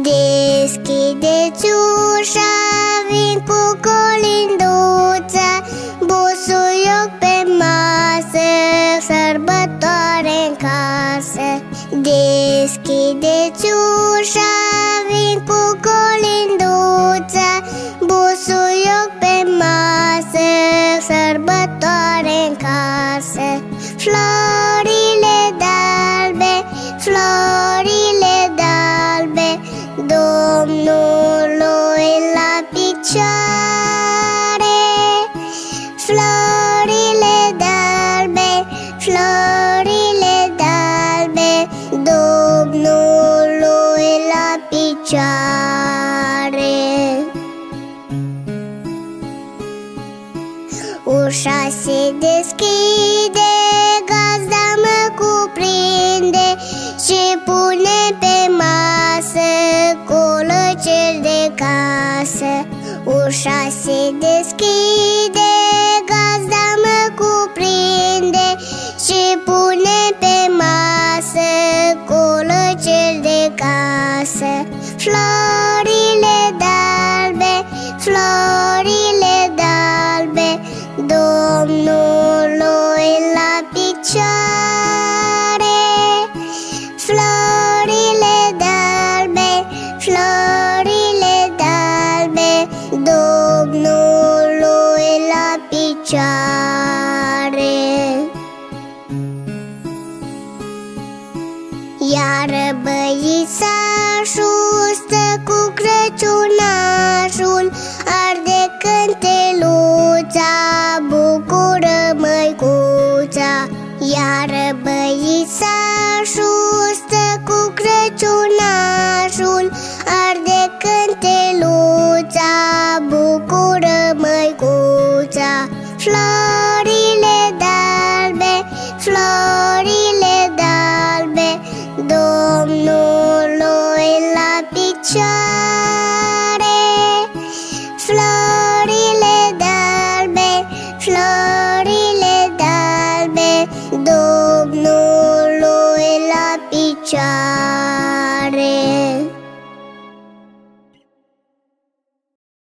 Deschideți ușa, vin cu colinduță Busuioc pe masă, sărbătoare în casă. Deschideți ușa, vin cu colinduță Busuioc pe masă, sărbătoare în casă. Florile florile dalbe Domnului la picioare. Ușa se deschide, gazda mă cuprinde Și pune pe masă colăcel de casă. Ușa se deschide, casă Florile dalbe, florile dalbe Domnului la picioare. Florile dalbe, florile dalbe Domnului la picioare. Iar băițașul Iar băițașul stă cu Crăciunașul Arde cânteluța, bucură măicuța. Florile de albe, flori Domnului la picioare.